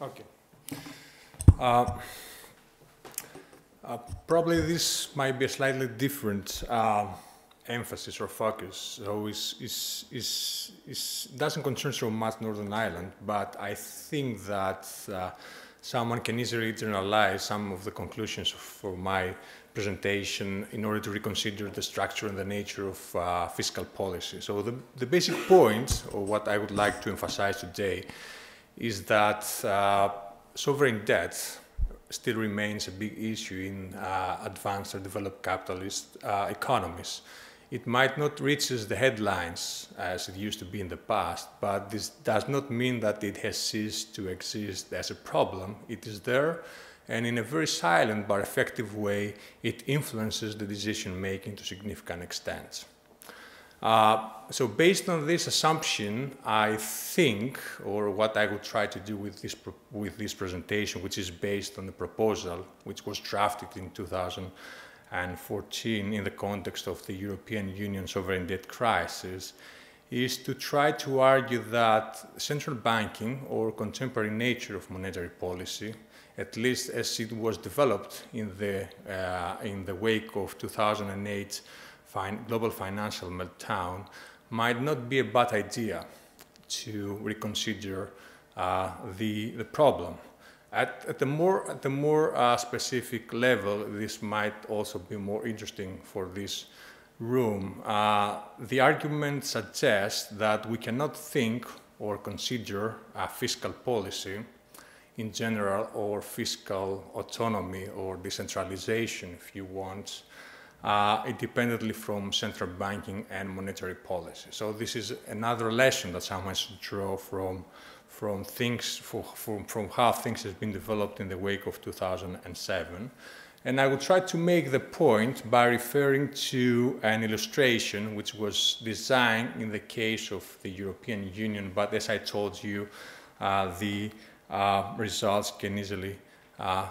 Okay. Uh, uh, probably this might be a slightly different uh, emphasis or focus. So it's, doesn't concern so much Northern Ireland, but I think that uh, someone can easily generalize some of the conclusions for my presentation in order to reconsider the structure and the nature of uh, fiscal policy. So the, the basic point, or what I would like to emphasize today, is that uh, sovereign debt still remains a big issue in uh, advanced or developed capitalist uh, economies. It might not reach the headlines as it used to be in the past, but this does not mean that it has ceased to exist as a problem. It is there, and in a very silent but effective way, it influences the decision making to significant extent. Uh, so based on this assumption, I think, or what I would try to do with this, with this presentation, which is based on the proposal which was drafted in 2014 in the context of the European Union sovereign debt crisis, is to try to argue that central banking or contemporary nature of monetary policy, at least as it was developed in the, uh, in the wake of 2008 global financial meltdown might not be a bad idea to reconsider uh, the, the problem. At, at, the more, at the more uh, specific level, this might also be more interesting for this room. Uh, the argument suggests that we cannot think or consider a fiscal policy in general or fiscal autonomy or decentralization, if you want, uh, independently from central banking and monetary policy. So this is another lesson that someone should draw from, from things, for, from, from how things have been developed in the wake of 2007. And I will try to make the point by referring to an illustration which was designed in the case of the European Union, but as I told you, uh, the uh, results can easily uh,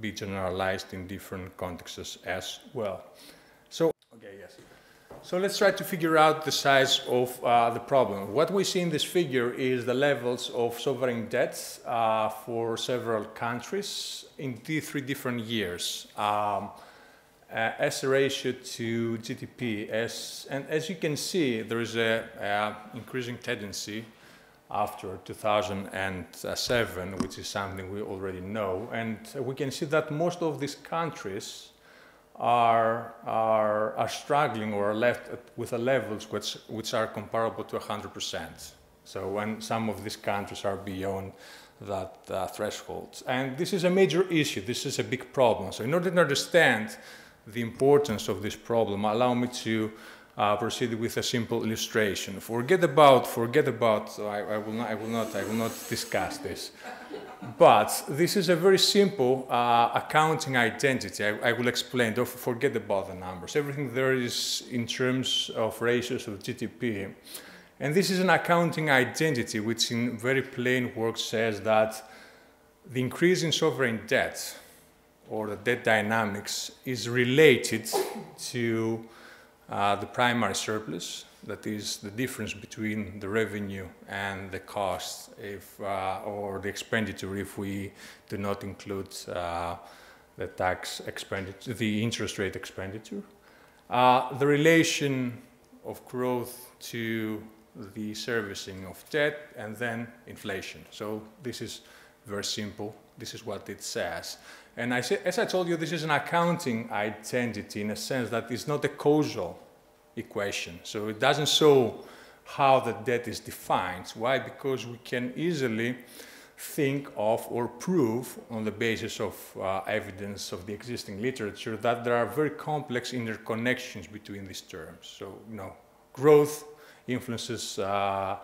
be generalized in different contexts as well. So, okay, yes. So let's try to figure out the size of uh, the problem. What we see in this figure is the levels of sovereign debts uh, for several countries in three different years. Um, uh, as a ratio to GDP. As, and as you can see, there is an increasing tendency after 2007, which is something we already know. And we can see that most of these countries are, are, are struggling or are left at, with levels which, which are comparable to 100%. So when some of these countries are beyond that uh, threshold. And this is a major issue. This is a big problem. So in order to understand the importance of this problem, allow me to uh, proceed with a simple illustration. Forget about, forget about, I, I, will not, I, will not, I will not discuss this. But this is a very simple uh, accounting identity. I, I, will explain, don't forget about the numbers. Everything there is in terms of ratios of GDP. And this is an accounting identity which in very plain words says that the increase in sovereign debt or the debt dynamics is related to uh, the primary surplus, that is the difference between the revenue and the cost, if, uh, or the expenditure if we do not include uh, the tax expenditure, the interest rate expenditure. Uh, the relation of growth to the servicing of debt, and then inflation. So this is very simple. This is what it says. And I say, as I told you, this is an accounting identity in a sense that it's not a causal equation. So it doesn't show how the debt is defined. Why? Because we can easily think of or prove on the basis of uh, evidence of the existing literature that there are very complex interconnections between these terms. So, you know, growth influences uh,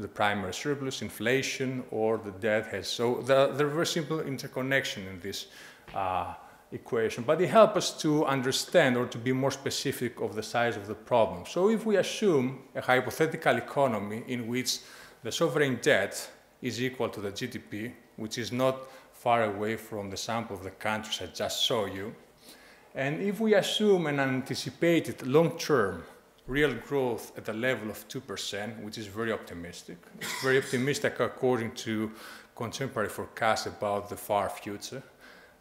the primary surplus, inflation, or the debt has. So there, are very simple interconnection in this uh, equation, but they help us to understand or to be more specific of the size of the problem. So if we assume a hypothetical economy in which the sovereign debt is equal to the GDP, which is not far away from the sample of the countries I just showed you, and if we assume an anticipated long-term real growth at the level of 2%, which is very optimistic, it's very optimistic according to contemporary forecasts about the far future.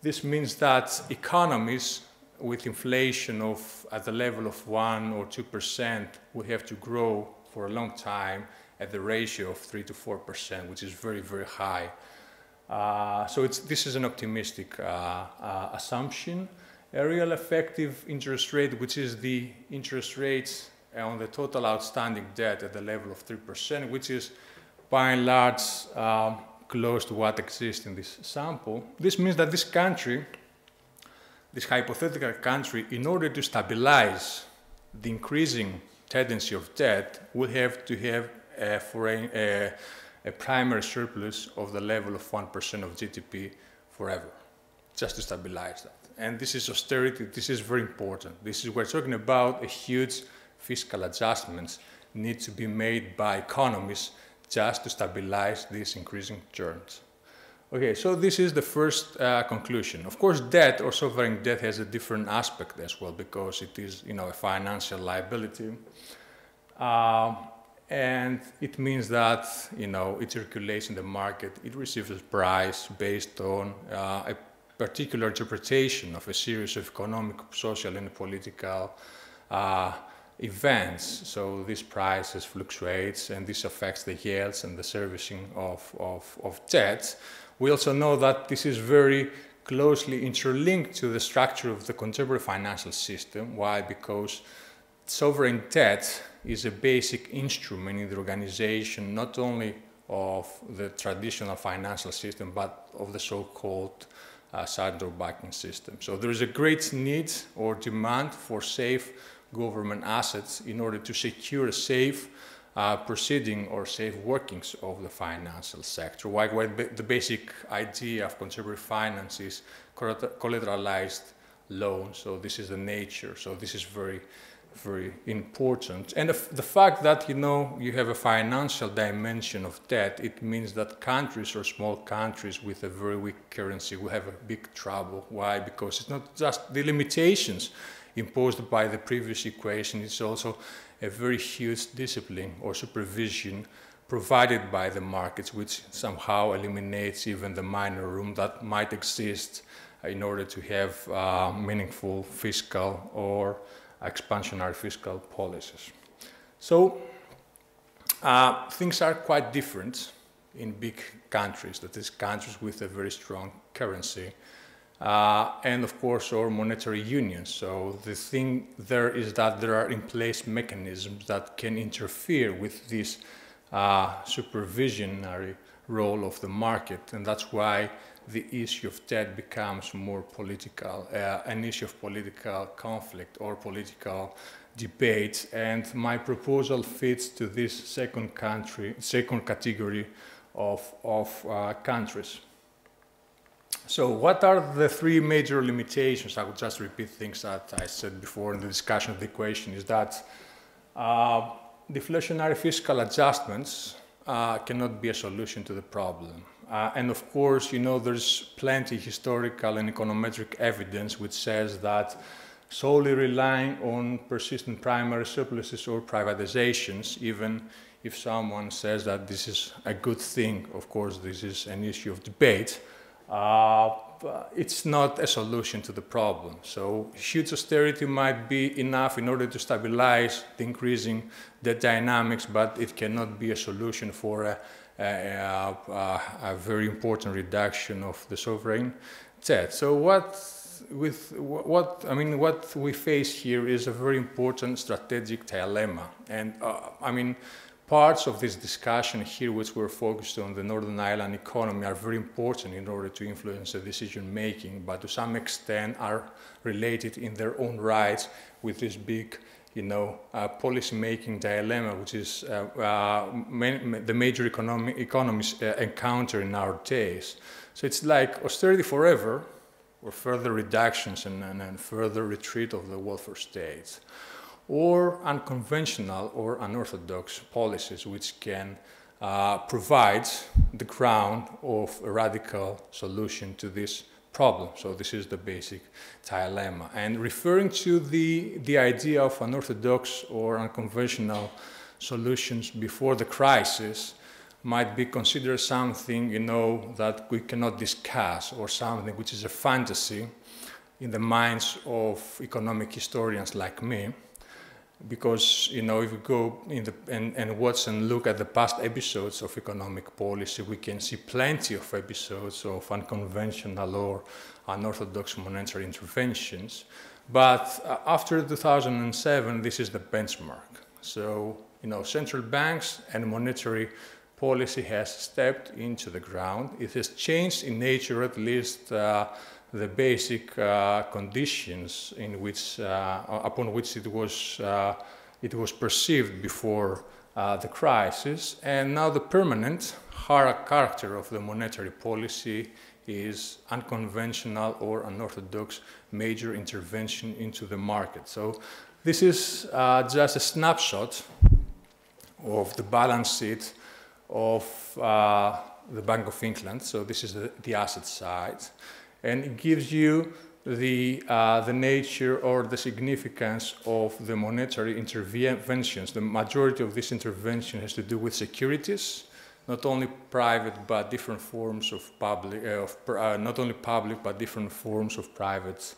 This means that economies with inflation of at the level of one or two percent will have to grow for a long time at the ratio of three to four percent, which is very very high. Uh, so this is an optimistic uh, uh, assumption. A real effective interest rate, which is the interest rates on the total outstanding debt at the level of 3%, which is by and large um, close to what exists in this sample. This means that this country, this hypothetical country, in order to stabilize the increasing tendency of debt, will have to have a, foreign, a, a primary surplus of the level of 1% of GDP forever, just to stabilize that. And this is austerity, this is very important. This is, we're talking about a huge fiscal adjustments need to be made by economies just to stabilize these increasing churns. Okay, so this is the first uh, conclusion. Of course, debt or sovereign debt has a different aspect as well because it is, you know, a financial liability, uh, and it means that, you know, it circulates in the market. It receives a price based on uh, a particular interpretation of a series of economic, social, and political uh, events. So this prices fluctuates and this affects the yields and the servicing of, of, of debts. We also know that this is very closely interlinked to the structure of the contemporary financial system. Why? Because sovereign debt is a basic instrument in the organization not only of the traditional financial system but of the so-called uh, central banking system. So there is a great need or demand for safe government assets in order to secure a safe uh, proceeding or safe workings of the financial sector. Why, why the basic idea of contemporary finance is collateralized loans. So this is the nature. So this is very, very important. And the, fact that you know you have a financial dimension of debt, it means that countries or small countries with a very weak currency will have a big trouble. Why? Because it's not just the limitations imposed by the previous equation. It's also a very huge discipline or supervision provided by the markets, which somehow eliminates even the minor room that might exist in order to have uh, meaningful fiscal or expansionary fiscal policies. So uh, things are quite different in big countries, that is, countries with a very strong currency uh, and of course our monetary union. So the thing there is that there are in place mechanisms that can interfere with this uh, supervisionary role of the market, and that's why the issue of debt becomes more political, uh, an issue of political conflict or political debate. And my proposal fits to this second country, second category of, of uh, countries. So what are the three major limitations? I will just repeat things that I said before in the discussion of the equation, is that uh, deflationary fiscal adjustments uh, cannot be a solution to the problem. Uh, and of course, you know, there's plenty historical and econometric evidence which says that solely relying on persistent primary surpluses or privatizations, even if someone says that this is a good thing, of course, this is an issue of debate, uh, it's not a solution to the problem. So huge austerity might be enough in order to stabilize the increasing debt dynamics, but it cannot be a solution for a, a, very important reduction of the sovereign debt. So what with what I mean, what we face here is a very important strategic dilemma, and uh, I mean parts of this discussion here, which we're focused on the Northern Ireland economy, are very important in order to influence the decision making, but to some extent are related in their own rights with this big you know, uh, policy-making dilemma, which is uh, uh, the major economy, economies uh, encounter in our days. So it's like austerity forever, or further reductions and, and, and further retreat of the welfare states or unconventional or unorthodox policies which can uh, provide the ground of a radical solution to this problem. So this is the basic dilemma. And referring to the, the idea of unorthodox or unconventional solutions before the crisis, might be considered something, you know, that we cannot discuss or something which is a fantasy in the minds of economic historians like me. Because, you know, if we go the, and, and watch and look at the past episodes of economic policy, we can see plenty of episodes of unconventional or unorthodox monetary interventions. But uh, after 2007, this is the benchmark. So, you know, central banks and monetary policy has stepped into the ground. It has changed in nature at least uh, the basic uh, conditions in which, uh, upon which it was, uh, it was perceived before the crisis. And now the permanent character of the monetary policy is unconventional or unorthodox major intervention into the market. So this is uh, just a snapshot of the balance sheet of uh, the Bank of England. So this is the, the asset side. And it gives you the, uh, the nature or the significance of the monetary interventions. The majority of this intervention has to do with securities, not only private but different forms of public, uh, of, uh, not only public but different forms of private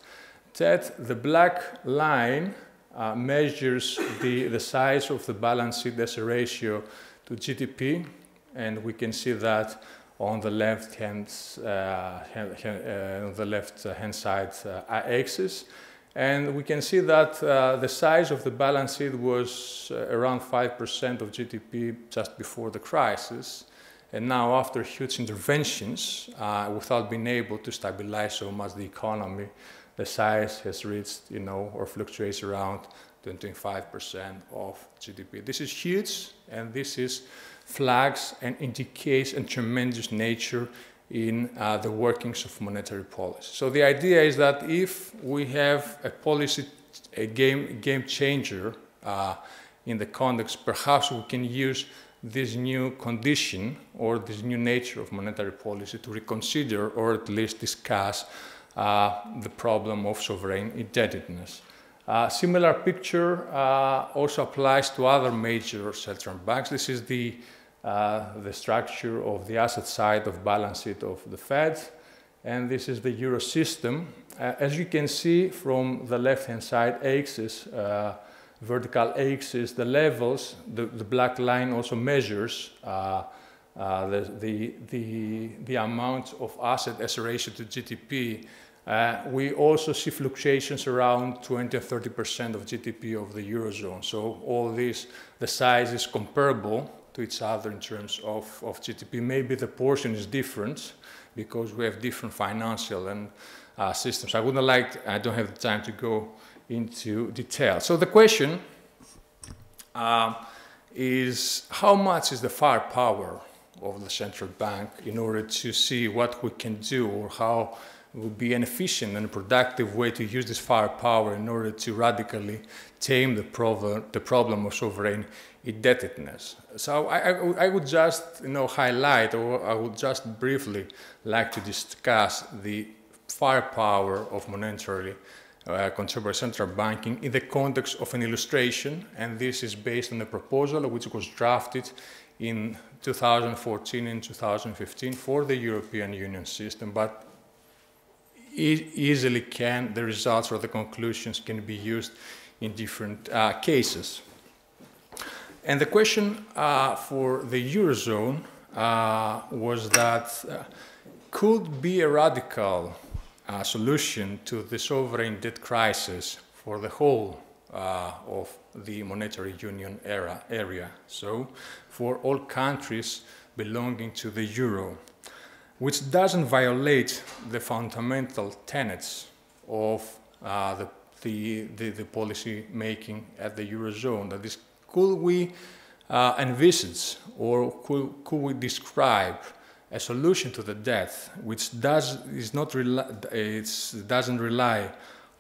debt. The black line uh, measures the, the size of the balance sheet as a ratio to GDP and we can see that on the left hand, uh, hand, uh, on the left hand side uh, axis. And we can see that uh, the size of the balance sheet was uh, around 5% of GDP just before the crisis. And now, after huge interventions, uh, without being able to stabilize so much the economy, the size has reached, you know, or fluctuates around 25% of GDP. This is huge, and this is flags and indicates a tremendous nature in uh, the workings of monetary policy. So the idea is that if we have a policy, a game, game changer uh, in the context, perhaps we can use this new condition or this new nature of monetary policy to reconsider or at least discuss uh, the problem of sovereign indebtedness. Uh, similar picture uh, also applies to other major central banks. This is the uh, the structure of the asset side of balance sheet of the Fed. And this is the euro system. Uh, as you can see from the left-hand side axis, uh, vertical axis, the levels, the, the, black line also measures uh, uh, the, the, the, the amount of asset as a ratio to GDP. We also see fluctuations around 20 or 30% of GDP of the Eurozone. So all this, the size is comparable to each other in terms of, of GDP. Maybe the portion is different because we have different financial and uh, systems. I wouldn't like, I don't have the time to go into detail. So the question uh, is how much is the firepower of the central bank in order to see what we can do or how would be an efficient and productive way to use this firepower in order to radically tame the problem, the problem of sovereign indebtedness. So I, I, I, would just you know, highlight, or I would just briefly like to discuss the firepower of monetary uh, contemporary central banking in the context of an illustration, and this is based on a proposal which was drafted in 2014 and 2015 for the European Union system, but e easily can, the results or the conclusions can be used in different uh, cases. And the question uh, for the Eurozone uh, was that uh, could be a radical uh, solution to the sovereign debt crisis for the whole uh, of the monetary union era, area. So for all countries belonging to the euro which doesn't violate the fundamental tenets of uh, the, the, the, the, policy making at the Eurozone. That is, could we uh, envisage or could, could we describe a solution to the debt which does, is not doesn't rely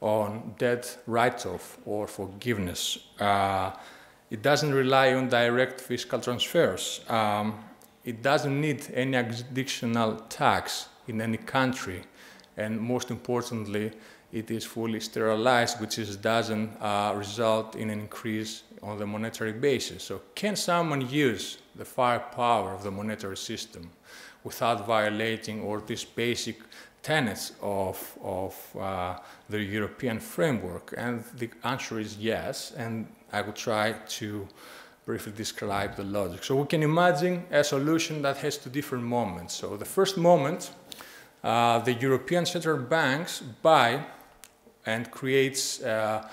on debt write-off or forgiveness. Uh, it doesn't rely on direct fiscal transfers. Um, it doesn't need any additional tax in any country. And most importantly, it is fully sterilized, which is, doesn't uh, result in an increase on the monetary basis. So, can someone use the firepower of the monetary system without violating all these basic tenets of, of uh, the European framework? And the answer is yes, and I will try to briefly describe the logic. So we can imagine a solution that has two different moments. So the first moment, uh, the European central banks buy and creates, uh,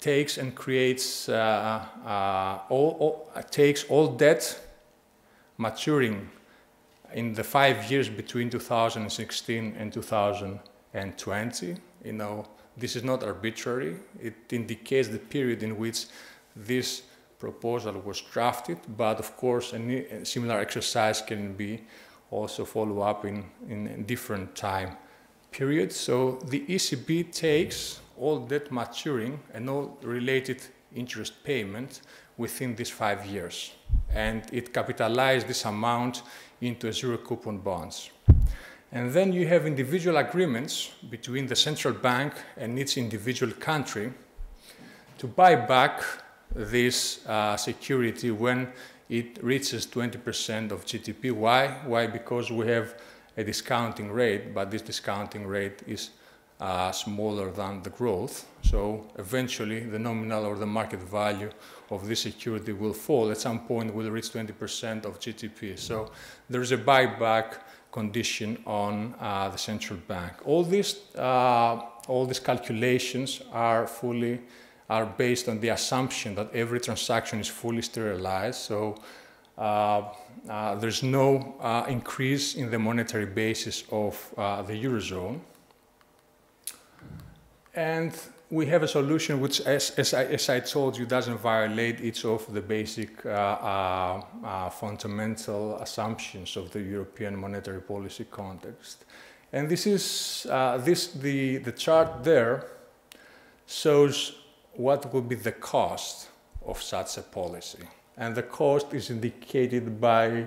takes and creates, uh, uh all, all, takes all debt maturing in the five years between 2016 and 2020. You know, this is not arbitrary. It indicates the period in which this proposal was drafted, but of course, a similar exercise can be also follow up in, in different time periods. So the ECB takes all debt maturing and all related interest payments within these five years. And it capitalized this amount into a zero coupon bonds. And then you have individual agreements between the central bank and its individual country to buy back this uh, security when it reaches 20% of GDP. Why? Why? Because we have a discounting rate, but this discounting rate is uh, smaller than the growth. So eventually, the nominal or the market value of this security will fall. At some point, will reach 20% of GDP. So there is a buyback condition on uh, the central bank. All these, uh, all these calculations are fully are based on the assumption that every transaction is fully sterilized. So uh, uh, there's no uh, increase in the monetary basis of uh, the Eurozone. And we have a solution which, as, as, I, as I told you, doesn't violate each of the basic uh, uh, fundamental assumptions of the European monetary policy context. And this is this, the, the chart there shows what would be the cost of such a policy. And the cost is indicated by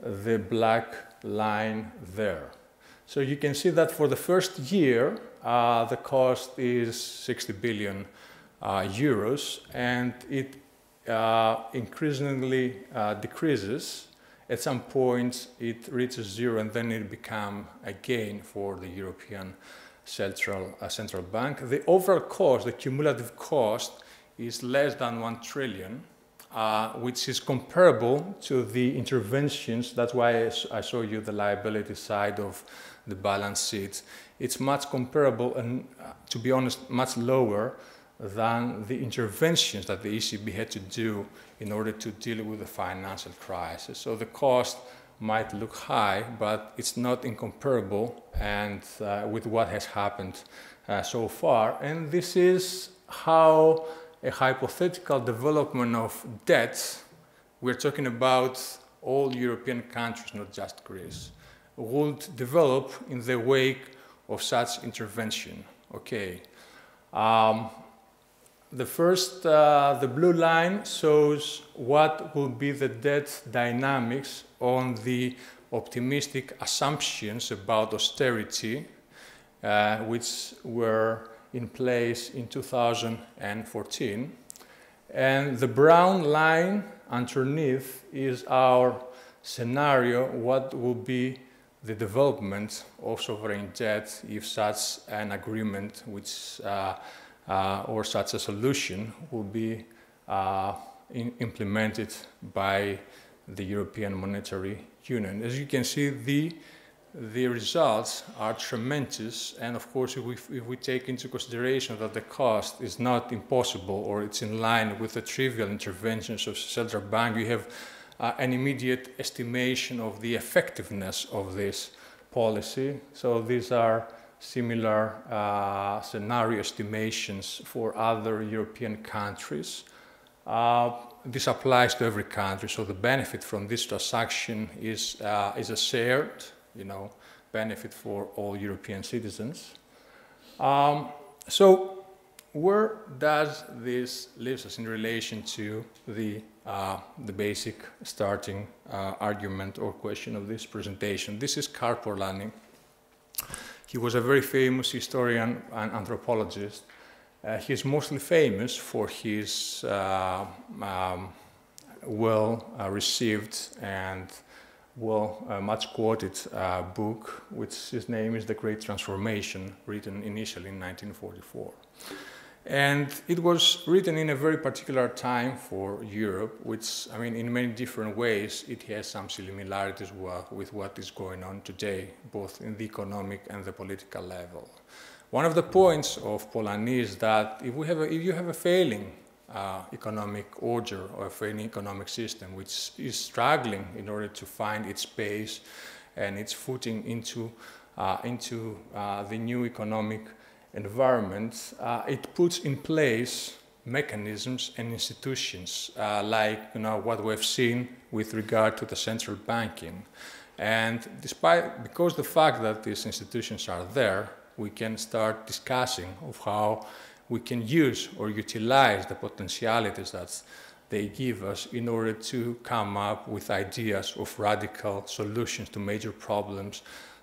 the black line there. So you can see that for the first year, uh, the cost is 60 billion uh, euros, and it uh, increasingly uh, decreases. At some point, it reaches zero, and then it becomes a gain for the European central, uh, central bank. The overall cost, the cumulative cost, is less than 1 trillion, uh, which is comparable to the interventions. That's why I show you the liability side of the balance sheet. It's much comparable and, uh, to be honest, much lower than the interventions that the ECB had to do in order to deal with the financial crisis. So the cost might look high, but it's not incomparable and uh, with what has happened uh, so far. And this is how a hypothetical development of debt, we're talking about all European countries, not just Greece, would develop in the wake of such intervention. Okay. Um, the first, uh, the blue line shows what will be the debt dynamics on the optimistic assumptions about austerity, uh, which were in place in 2014. And the brown line underneath is our scenario, what will be the development of sovereign debt if such an agreement which uh, or such a solution will be uh, implemented by the European Monetary Union. As you can see, the, the results are tremendous, and of course, if we, if we take into consideration that the cost is not impossible or it's in line with the trivial interventions of central bank, you have uh, an immediate estimation of the effectiveness of this policy. So these are similar uh, scenario estimations for other European countries. Uh, this applies to every country, so the benefit from this transaction is, uh, is a shared, you know, benefit for all European citizens. Um, so where does this leave us in relation to the, uh, the basic starting uh, argument or question of this presentation? This is Karl Polanyi. He was a very famous historian and anthropologist. Uh, he is mostly famous for his uh, um, well uh, received and well uh, much quoted uh, book, which his name is The Great Transformation, written initially in 1944. And it was written in a very particular time for Europe, which, I mean, in many different ways, it has some similarities with what is going on today, both in the economic and the political level. One of the points of Polanyi is that if, we have a, if you have a failing uh, economic order or a failing economic system which is struggling in order to find its space and its footing into, uh, into uh, the new economic environment, uh, it puts in place mechanisms and institutions uh, like you know, what we've seen with regard to the central banking. And despite, because the fact that these institutions are there, we can start discussing of how we can use or utilize the potentialities that they give us in order to come up with ideas of radical solutions to major problems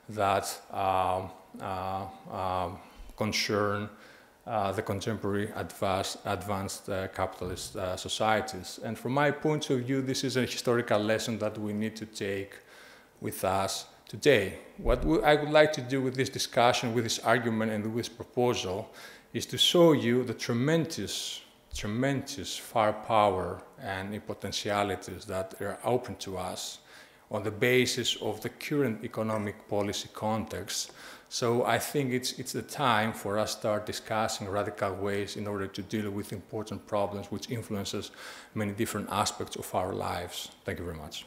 that uh, uh, uh, concern uh, the contemporary advanced, advanced uh, capitalist uh, societies. And from my point of view, this is a historical lesson that we need to take with us today. What I would like to do with this discussion, with this argument, and with this proposal is to show you the tremendous, tremendous firepower and potentialities that are open to us on the basis of the current economic policy context. So I think it's, it's the time for us to start discussing radical ways in order to deal with important problems which influences many different aspects of our lives. Thank you very much.